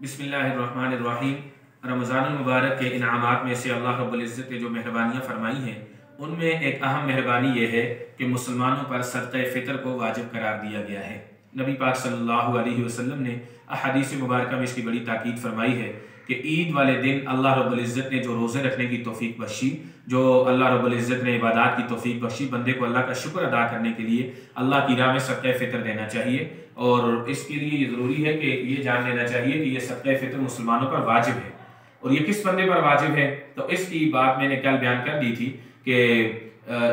بسم اللہ الرحمن الرحیم۔ رمضان المبارک کے انعامات میں سے اللہ رب العزت نے جو مہربانیاں فرمائی ہیں، ان میں ایک اہم مہربانی یہ ہے کہ مسلمانوں پر صدقہ فطر کو واجب قرار دیا گیا ہے۔ نبی پاک صلی اللہ علیہ وسلم نے احادیث مبارکہ میں اس کی بڑی تاکید فرمائی ہے۔ کہ عید والے دن اللہ رب العزت نے جو روزے رکھنے کی توفیق بخشی، جو اللہ رب العزت نے عبادات کی توفیق بخشی، بندے کو اللہ کا شکر ادا کرنے کے لیے اللہ کی راہ میں صدقہ فطر دینا چاہیے۔ اور اس کے لیے یہ ضروری ہے کہ یہ جان لینا چاہیے کہ یہ صدقہ فطر مسلمانوں پر واجب ہے۔ اور یہ کس بندے پر واجب ہے؟ تو اس کی بات میں نے کل بیان کر دی تھی کہ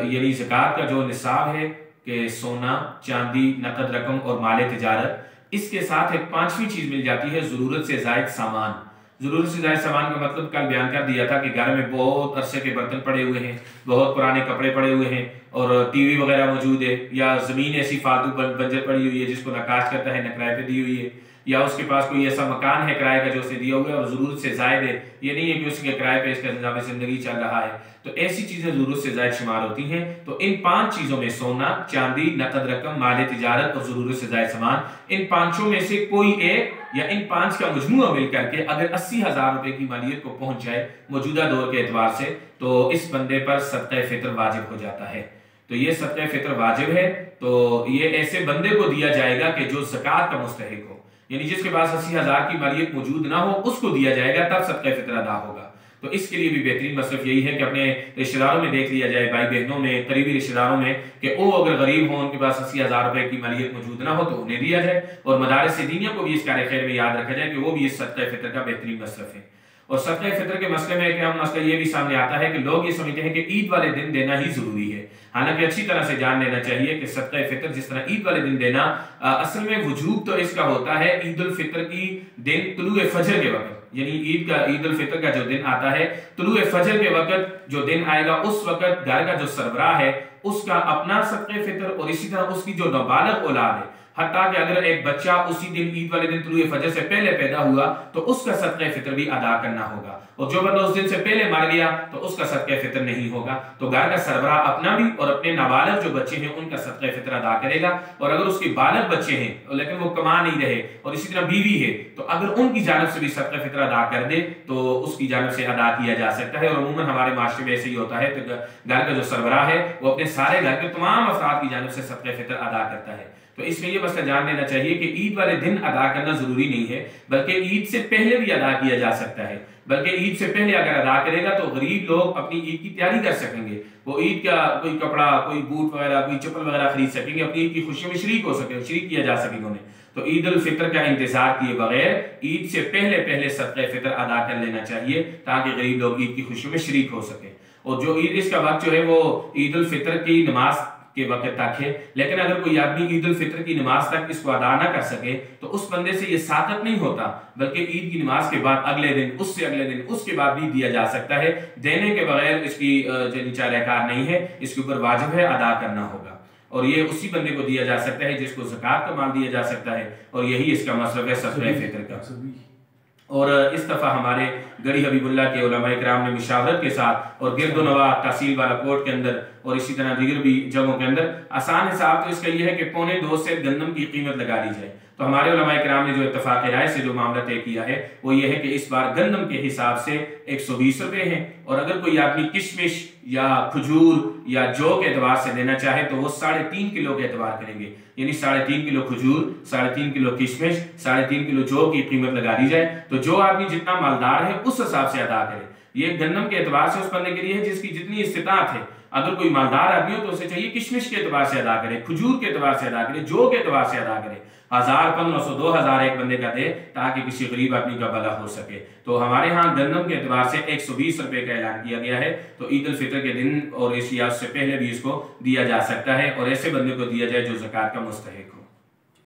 یعنی زکوٰۃ کا جو نصاب ہے کہ سونا، چاندی، نقد رقم اور مال تجارت، اس کے ساتھ ایک پانچویں چیز مل جاتی ہے، ضرورت سے زائد سامان۔ ضرور سے زائد سامان کا مطلب کل بیان کر دیا تھا کہ گھر میں بہت عرصے کے برتن پڑے ہوئے ہیں، بہت پرانے کپڑے پڑے ہوئے ہیں اور ٹی وی وغیرہ موجود ہے یا زمین ایسی فالتو بنجر پڑی ہوئی ہے جس کو نقاش کرتا ہے نہ پہ دی ہوئی ہے۔ یا اس کے پاس کوئی ایسا مکان ہے کرائے کا جو اسے دیا ہوا ہے اور ضرورت سے زائد ہے، یہ نہیں ہے کہ اس کے کرائے پہ اس کا نظام زندگی چل رہا ہے۔ تو ایسی چیزیں ضرورت سے زائد شمار ہوتی ہیں۔ تو ان پانچ چیزوں میں سونا، چاندی، نقد رقم، مال تجارت اور ضرورت سے زائد سامان، ان پانچوں میں سے کوئی ایک یا ان پانچ کا مجموعہ مل کر کے اگر اسی ہزار روپے کی مالیت کو پہنچ جائے موجودہ دور کے اعتبار سے، تو اس بندے پر صدقہ فطر واجب ہو جاتا ہے۔ تو یہ صدقہ فطر واجب ہے۔ تو یہ ایسے بندے کو دیا جائے گا کہ جو زکوٰۃ کا مستحق ہو۔ یعنی جس کے پاس اسی ہزار کی مالیت موجود نہ ہو، اس کو دیا جائے گا، تب صدقہ فطر ادا ہوگا۔ تو اس کے لیے بھی بہترین مصرف یہی ہے کہ اپنے رشتہ داروں میں دیکھ لیا جائے، بھائی بہنوں میں، قریبی رشتہ داروں میں، کہ وہ اگر غریب ہوں، ان کے پاس اسی ہزار روپے کی مالیت موجود نہ ہو، تو انہیں دیا جائے۔ اور مدارس دینیا کو بھی اس کار خیر میں یاد رکھا جائے کہ وہ بھی اس صدقہ فطر کا بہترین مصرف ہے۔ اور صدقہ فطر کے مسئلے میں ایک اہم مسئلہ یہ بھی سامنے آتا ہے کہ لوگ یہ سمجھتے ہیں کہ عید والے دن دینا ہی ضروری ہے۔ حالانکہ اچھی طرح سے جان لینا چاہیے کہ صدقہ فطر جس طرح عید والے دن دینا اصل میں وجوب تو اس کا ہوتا ہے عید الفطر کی دن طلوع فجر کے وقت یعنی عید کا، عید الفطر کا جو دن آتا ہے، طلوع فجر کے وقت جو دن آئے گا، اس وقت گھر کا جو سربراہ ہے، اس کا اپنا صدقہ فطر اور اسی طرح اس کی جو نابالغ اولاد ہے حتیٰ کہ اگر ایک بچہ اسی دن عید والے دن طلوع فجر سے پہلے پیدا ہوا، تو اس کا صدقہ فطر بھی ادا کرنا ہوگا۔ اور جو بندہ اس دن سے پہلے مر گیا، تو اس کا صدقہ فطر نہیں ہوگا۔ تو گھر کا سربراہ اپنا بھی اور اپنے نابالغ جو بچے ہیں، ان کا صدقہ فطر ادا کرے گا۔ اور اگر اس کی بالغ بچے ہیں، لیکن وہ کما نہیں رہے اور اسی طرح بیوی ہے، تو اگر ان کی جانب سے بھی صدقہ فطر ادا کر دے، تو اس کی جانب سے ادا کیا جا سکتا ہے۔ اور عموماً ہمارے معاشرے میں ایسے ہی ہوتا ہے تو گھر کا جو سربراہ ہے، وہ اپنے سارے گھر کے تمام افراد کی جانب سے صدقہ فطر ادا کرتا ہے۔ تو اس میں یہ مسئلہ جان لینا چاہیے کہ عید والے دن ادا کرنا ضروری نہیں ہے، بلکہ عید سے پہلے بھی ادا کیا جا سکتا ہے۔ بلکہ عید سے پہلے اگر ادا کرے گا تو غریب لوگ اپنی عید کی تیاری کر سکیں گے۔ وہ عید کا کوئی کپڑا، کوئی بوٹ وغیرہ، کوئی چپل وغیرہ خرید سکیں گے، اپنی عید کی خوشی میں شریک ہو سکے شریک کیا جا سکے انہیں۔ تو عید الفطر کا انتظار کیے بغیر عید سے پہلے پہلے صدقہ فطر ادا کر لینا چاہیے تاکہ غریب لوگ عید کی خوشی میں شریک ہو سکے اور جو عید اس کا وقت جو ہے وہ عید الفطر کی نماز کے وقت تک ہے۔ لیکن اگر کوئی آدمی عید الفطر کی نماز تک اس کو ادا نہ کر سکے تو اس بندے سے یہ ساقت نہیں ہوتا بلکہ عید کی نماز کے بعد اگلے دن اس سے اگلے دن اس کے بعد بھی دیا جا سکتا ہے۔ دینے کے بغیر اس کی چارہ کار نہیں ہے اس کے اوپر واجب ہے ادا کرنا ہوگا۔ اور یہ اسی بندے کو دیا جا سکتا ہے جس کو زکوٰۃ کا مال دیا جا سکتا ہے۔ اور یہی اس کا مصرف ہے صدقہ فطر کا۔ اور اس دفعہ ہمارے گڑی حبیب اللہ کے علماء اکرام نے مشاورت کے ساتھ اور گرد و نواح تحصیل والا کوٹ کے اندر اور اسی طرح دیگر بھی جگہوں کے اندر آسان حساب تو اس کا یہ ہے کہ پونے دو سے گندم کی قیمت لگا لی جائے۔ تو ہمارے علماء اکرام نے جو اتفاق رائے سے جو معاملہ طے کیا ہے، وہ یہ ہے کہ اس بار گندم کے حساب سے ایک سو بیس روپے ہیں۔ اور اگر کوئی آدمی کشمش یا کھجور یا جو کے اعتبار سے دینا چاہے تو وہ ساڑھے تین کلو کے اعتبار کریں گے۔ یعنی ساڑھے تین کلو کھجور، ساڑھے تین کلو کشمش، ساڑھے تین کلو جو کی قیمت لگا دی جائے۔ تو جو آدمی جتنا مالدار ہے، اس حساب سے ادا کرے۔ یہ گندم کے اعتبار سے اس بندے کے لیے ہے جس کی جتنی استطاعت ہے۔ اگر کوئی مالدار آدمی ہو تو اسے چاہیے کشمش کے اعتبار سے ادا کرے، کھجور کے اعتبار سے ادا کرے، جو کے اعتبار سے ادا کرے۔ ہزار پندرہ سو دو ہزار ایک بندے کا دے تاکہ کسی غریب آدمی کا بلا ہو سکے۔ تو ہمارے ہاں گندم کے اعتبار سے ایک سو بیس روپے کا اعلان کیا گیا ہے۔ تو عید الفطر کے دن اور اس یا اس سے پہلے بھی اس کو دیا جا سکتا ہے اور ایسے بندے کو دیا جائے جو زکوٰۃ کا مستحق ہو۔